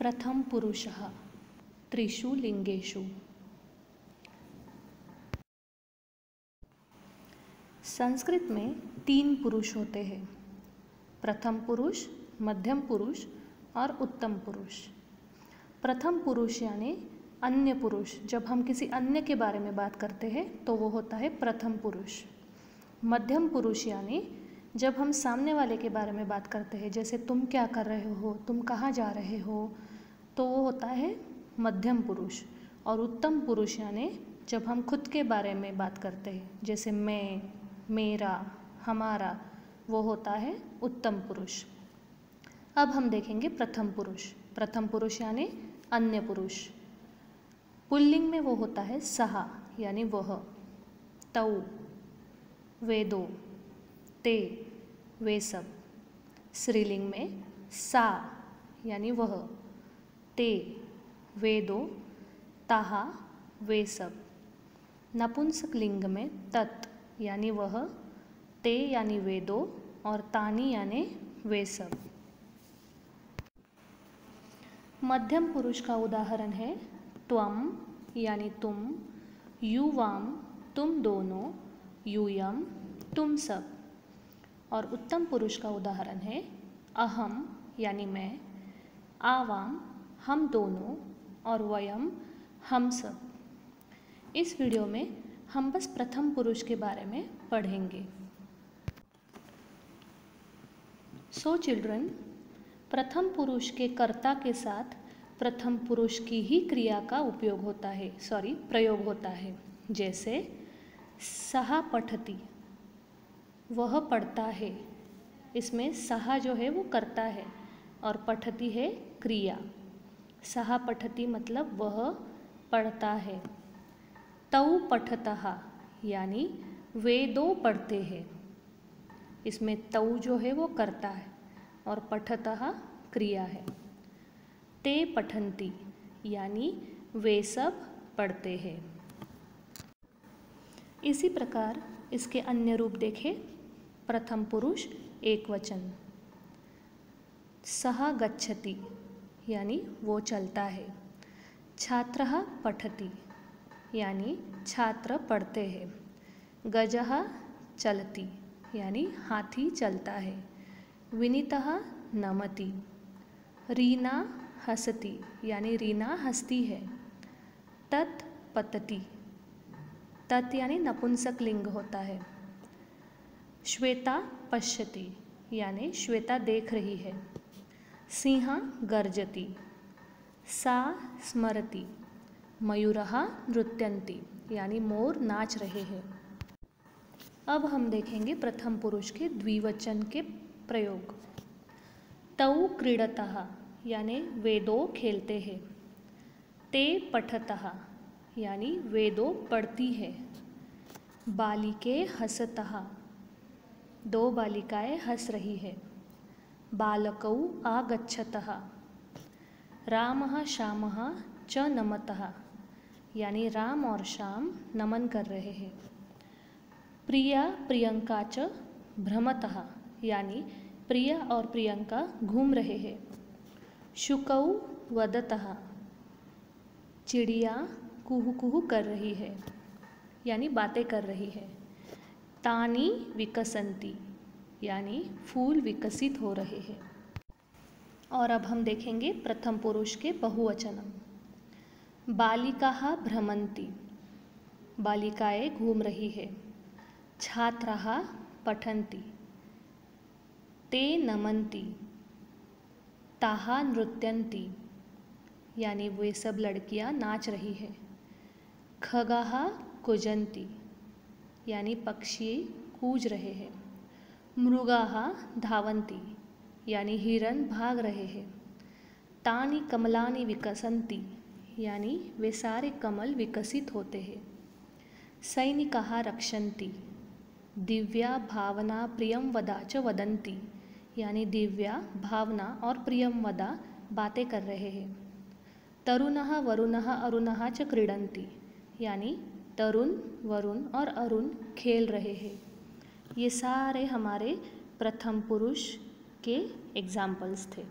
प्रथम पुरुषः त्रिषु लिंगेषु संस्कृत में तीन पुरुष होते हैं। प्रथम पुरुष, मध्यम पुरुष और उत्तम पुरुष। प्रथम पुरुष यानी अन्य पुरुष। जब हम किसी अन्य के बारे में बात करते हैं तो वो होता है प्रथम पुरुष। मध्यम पुरुष यानी जब हम सामने वाले के बारे में बात करते हैं, जैसे तुम क्या कर रहे हो, तुम कहाँ जा रहे हो तो वो होता है मध्यम पुरुष और उत्तम पुरुष, यानी जब हम खुद के बारे में बात करते हैं, जैसे मैं, मेरा, हमारा, वो होता है उत्तम पुरुष। अब हम देखेंगे प्रथम पुरुष। प्रथम पुरुष यानी अन्य पुरुष। पुल्लिंग में वो होता है सहा, यानी वह। तऊ, वेदो, ते वे सब स्त्रीलिंग में सा, यानी वह। ते, वे दो, ताहा, वे सब। नपुंसक लिंग में तत्, यानी वह, ते यानी वे दो, और तानी यानी वे सब। मध्यम पुरुष का उदाहरण है त्वम यानी तुम युवाम तुम दोनों यूयम तुम सब। और उत्तम पुरुष का उदाहरण है अहम यानी मैं आवाम हम दोनों और वयम हम सब। इस वीडियो में हम बस प्रथम पुरुष के बारे में पढ़ेंगे। सो चिल्ड्रन प्रथम पुरुष के कर्ता के साथ प्रथम पुरुष की ही क्रिया का उपयोग होता है सॉरी प्रयोग होता है। जैसे, सहा पठती, वह पढ़ता है। इसमें सहा जो है वो करता है और पठती है क्रिया। सहा पठती मतलब वह पढ़ता है। तऊ पठतः, यानी वे दो पढ़ते हैं। इसमें तऊ जो है वो करता है और पठतः क्रिया है। ते पठंती यानी वे सब पढ़ते हैं। इसी प्रकार इसके अन्य रूप देखें। प्रथम पुरुष, एक वचन। सह गच्छति यानी वो चलता है। छात्र पठति, यानी छात्र पढ़ते हैं। गज चलती, यानी हाथी चलता है। विनीत नमति, रीना हसती, यानी रीना हंसती है। तत् पतती, तत् यानी नपुंसक लिंग होता है। श्वेता पश्यति, यानी श्वेता देख रही है। सिंह गर्जति, सा स्मरति, मयूरः नृत्यंती यानी मोर नाच रहे हैं। अब हम देखेंगे प्रथम पुरुष के द्विवचन के प्रयोग। तऊ क्रीडतः, यानी वे दो खेलते हैं। ते पठतः, यानी वे दो पढ़ती है। बालिके हसतः, दो बालिकाएँ हंस रही है। बालकौ आगच्छतः। रामः श्यामः च नमतः। यानी राम और श्याम नमन कर रहे हैं। प्रिया, प्रियंका च भ्रमतः। यानी प्रिया और प्रियंका घूम रहे हैं। शुकौ वदतः, चिड़िया कुहू कुहू कर रही है। यानी बातें कर रही है। तानी विकसंती। यानी फूल विकसित हो रहे हैं। और अब हम देखेंगे प्रथम पुरुष के बहुवचनम। बालिका भ्रमंती। बालिकाएँ घूम रही है। छात्रा पठंती। ते नमंती। ताहा नृत्यंती। यानी वे सब लड़कियाँ नाच रही है। खगा कुजंती। यानी पक्षी कूज रहे हैं। मृगा धावंती यानी हिरन भाग रहे हैं। तानी कमलानी विकसंती यानी वे सारे कमल विकसित होते हैं। सैनिका रक्षन्ति, दिव्या भावना प्रियम वदा च वदंती यानी दिव्या भावना और प्रियम वदा बातें कर रहे हैं। तरुण वरुण अरुण च क्रीडंती यानी तरुण, वरुण और अरुण खेल रहे हैं। ये सारे हमारे प्रथम पुरुष के एग्जाम्पल्स थे।